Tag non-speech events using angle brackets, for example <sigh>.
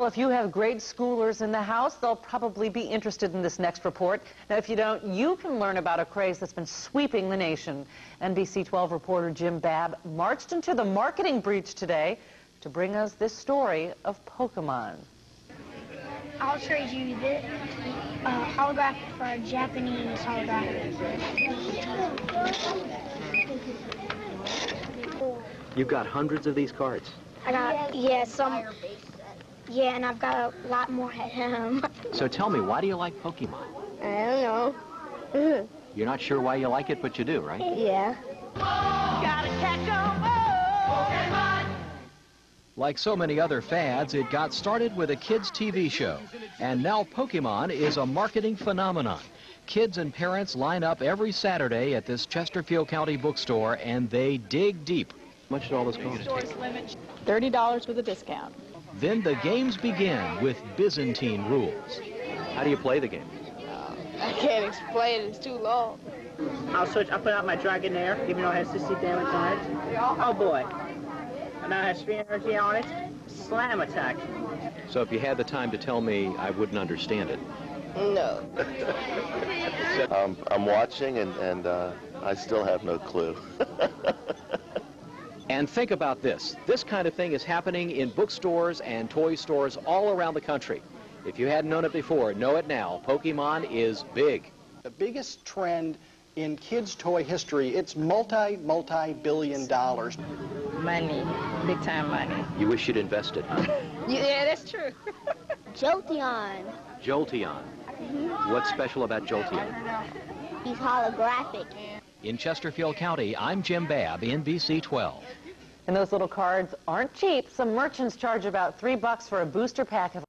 Well, if you have grade schoolers in the house, they'll probably be interested in this next report. Now, if you don't, you can learn about a craze that's been sweeping the nation. NBC 12 reporter Jim Babb marched into the marketing breach today to bring us this story of Pokemon. I'll trade you this uh, holographic for a Japanese holographic. You've got hundreds of these cards. I got, yeah, some, yeah, and I've got a lot more at home. <laughs> So tell me, why do you like Pokemon? I don't know. You're not sure why you like it, but you do, right? yeah. Like so many other fads, it got started with a kids' TV show. And now Pokemon is a marketing phenomenon. Kids and parents line up every Saturday at this Chesterfield County bookstore and they dig deep. How much did all this cost? $30 with a discount. Then the games begin with Byzantine rules. How do you play the game? I can't explain it, it's too long. I'll switch. I'll put out my Dragonair, even though it has 60 damage on it. Oh boy. And now it has 3 energy on it. Slam attack. So if you had the time to tell me, I wouldn't understand it. No. <laughs> Um, I'm watching, and, and uh, I still have no clue. <laughs> And think about this. This kind of thing is happening in bookstores and toy stores all around the country. If you hadn't known it before, know it now. Pokemon is big. The biggest trend in kids' toy history, it's multi, multi-billion dollars. Money. Big time money. You wish you'd invested. <laughs> Yeah, that's true. <laughs> Jolteon. Jolteon. What's special about Jolteon? He's holographic. In Chesterfield County, I'm Jim Babb, NBC 12. And those little cards aren't cheap. Some merchants charge about three bucks for a booster pack of